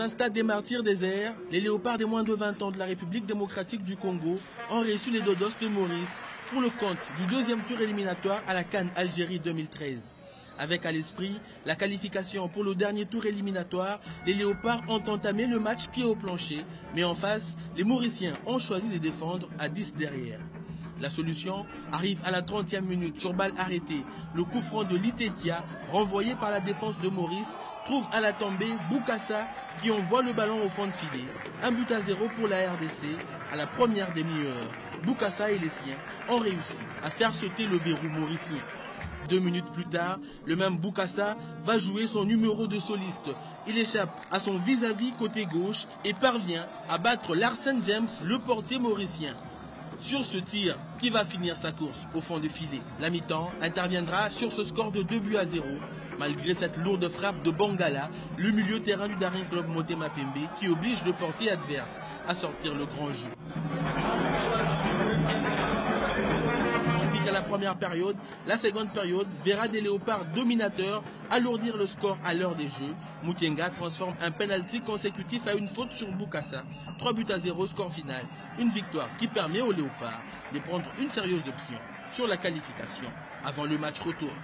Un stade des martyrs désert, les léopards des moins de 20 ans de la République démocratique du Congo ont reçu les dodos de Maurice pour le compte du deuxième tour éliminatoire à la Cannes Algérie 2013. Avec à l'esprit la qualification pour le dernier tour éliminatoire, les léopards ont entamé le match pied au plancher, mais en face, les Mauriciens ont choisi de défendre à 10 derrière. La solution arrive à la 30e minute sur balle arrêtée. Le coup franc de Litetia, renvoyé par la défense de Maurice, trouve à la tombée Boukassa qui envoie le ballon au fond de filet. Un but à zéro pour la RDC à la première demi-heure. Boukassa et les siens ont réussi à faire sauter le verrou mauricien. Deux minutes plus tard, le même Boukassa va jouer son numéro de soliste. Il échappe à son vis-à-vis côté gauche et parvient à battre Larsen James, le portier mauricien sur ce tir qui va finir sa course au fond des filets. La mi-temps interviendra sur ce score de 2 buts à 0. Malgré cette lourde frappe de Bangala, le milieu terrain du Daring Club Motema Pembe qui oblige le portier adverse à sortir le grand jeu la première période, la seconde période verra des léopards dominateurs alourdir le score à l'heure des jeux. Moutienga transforme un penalty consécutif à une faute sur Bukassa. 3 buts à 0 score final. Une victoire qui permet aux léopards de prendre une sérieuse option sur la qualification avant le match retour.